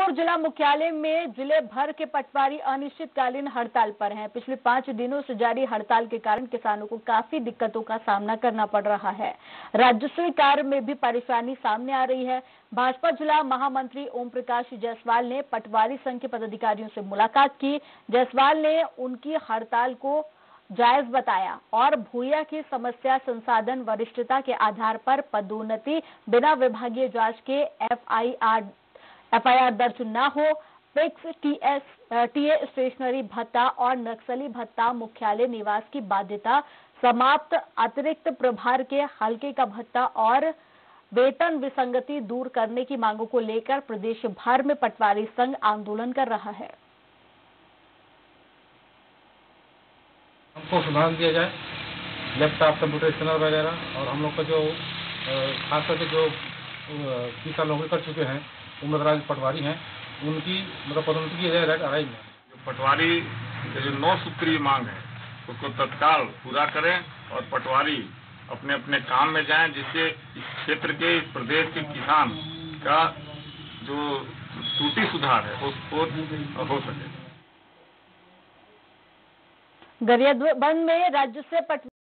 जौनपुर जिला मुख्यालय में ज़िले भर के पटवारी अनिश्चितकालीन हड़ताल पर हैं। पिछले पाँच दिनों से जारी हड़ताल के कारण किसानों को काफ़ी दिक्कतों का सामना करना पड़ रहा है। राजस्व कार्य में भी परेशानी सामने आ रही है। भाजपा जिला महामंत्री ओम प्रकाश जायसवाल ने पटवारी संघ के पदाधिकारियों से मुलाकात की। जायसवाल ने उनकी हड़ताल को जायज़ बताया और भूया की समस्या संसाधन वरिष्ठता के आधार पर पदोन्नति बिना विभागीय जाँच के एफआईआर एफआईआर दर्ज न हो फिक्स टीएस टीए स्टेशनरी भत्ता और नक्सली भत्ता मुख्यालय निवास की बाध्यता, समाप्त, अतिरिक्त प्रभार के हल्के का भत्ता और वेतन विसंगति दूर करने की मांगों को लेकर प्रदेश भर में पटवारी संघ आंदोलन कर रहा है। हमको सुधार दिया जाए, लैपटॉप, कंप्यूटर वगैरह, और हम लोग का जो खास जो नौकरी कर चुके हैं उम्रदराज पटवारी हैं उनकी मतलब पदोन्नति की अराइज में जो पटवारी के जो नौ सूत्रीय मांग है उसको तत्काल पूरा करें और पटवारी अपने अपने काम में जाएँ जिससे इस क्षेत्र के इस प्रदेश के किसान का जो त्रुटि सुधार है उसको हो सके। गरियाबंद में राज्य से पट